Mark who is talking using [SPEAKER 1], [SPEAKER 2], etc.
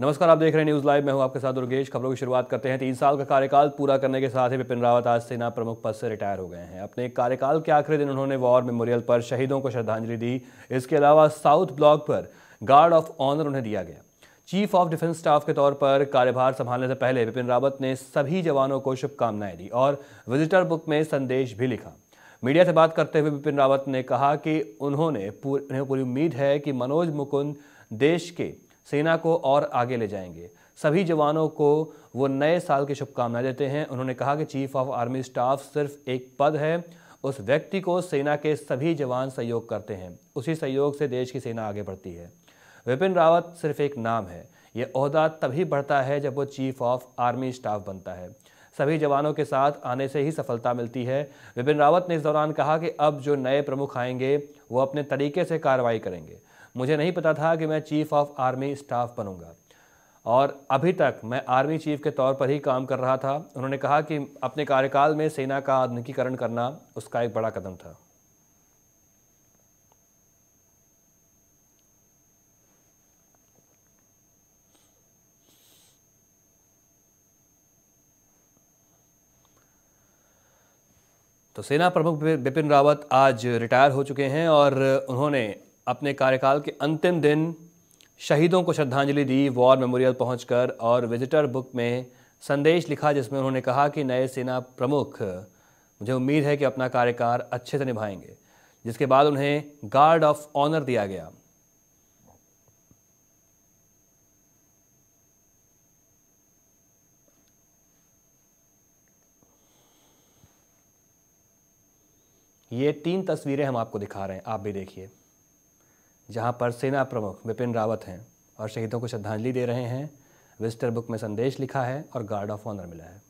[SPEAKER 1] नमस्कार, आप देख रहे हैं न्यूज़ लाइव मैं हूँ आपके साथ दुर्गेश। खबरों की शुरुआत करते हैं। तीन साल का कार्यकाल पूरा करने के साथ ही विपिन रावत आज सेना प्रमुख पद से रिटायर हो गए हैं। अपने कार्यकाल के आखिरी दिन उन्होंने वॉर मेमोरियल पर शहीदों को श्रद्धांजलि दी। इसके अलावा साउथ ब्लॉक पर गार्ड ऑफ़ ऑनर उन्हें दिया गया। चीफ ऑफ़ डिफेंस स्टाफ के तौर पर कार्यभार संभालने से पहले विपिन रावत ने सभी जवानों को शुभकामनाएँ दी और विजिटर बुक में संदेश भी लिखा। मीडिया से बात करते हुए विपिन रावत ने कहा कि उन्होंने उन्हें पूरी उम्मीद है कि मनोज मुकुंद देश के सेना को और आगे ले जाएँगे। सभी जवानों को वो नए साल की शुभकामनाएँ देते हैं। उन्होंने कहा कि चीफ ऑफ़ आर्मी स्टाफ सिर्फ़ एक पद है। उस व्यक्ति को सेना के सभी जवान सहयोग करते हैं। उसी सहयोग से देश की सेना आगे बढ़ती है। विपिन रावत सिर्फ़ एक नाम है। ये अहदा तभी बढ़ता है जब वो चीफ ऑफ़ आर्मी स्टाफ बनता है। सभी जवानों के साथ आने से ही सफलता मिलती है। विपिन रावत ने इस दौरान कहा कि अब जो नए प्रमुख आएँगे, वो अपने तरीके से कार्रवाई करेंगे। मुझे नहीं पता था कि मैं चीफ ऑफ़ आर्मी स्टाफ बनूँगा। और अभी तक मैं आर्मी चीफ के तौर पर ही काम कर रहा था। उन्होंने कहा कि अपने कार्यकाल में सेना का आधुनिकीकरण करना उसका एक बड़ा कदम था। तो सेना प्रमुख बिपिन रावत आज रिटायर हो चुके हैं और उन्होंने अपने कार्यकाल के अंतिम दिन शहीदों को श्रद्धांजलि दी वॉर मेमोरियल पहुंचकर और विजिटर बुक में संदेश लिखा, जिसमें उन्होंने कहा कि नए सेना प्रमुख, मुझे उम्मीद है कि अपना कार्यकाल अच्छे से निभाएँगे। जिसके बाद उन्हें गार्ड ऑफ़ ऑनर दिया गया। ये तीन तस्वीरें हम आपको दिखा रहे हैं। आप भी देखिए। जहाँ पर सेना प्रमुख बिपिन रावत हैं और शहीदों को श्रद्धांजलि दे रहे हैं विजिटर बुक में संदेश लिखा है और गार्ड ऑफ़ ऑनर मिला है।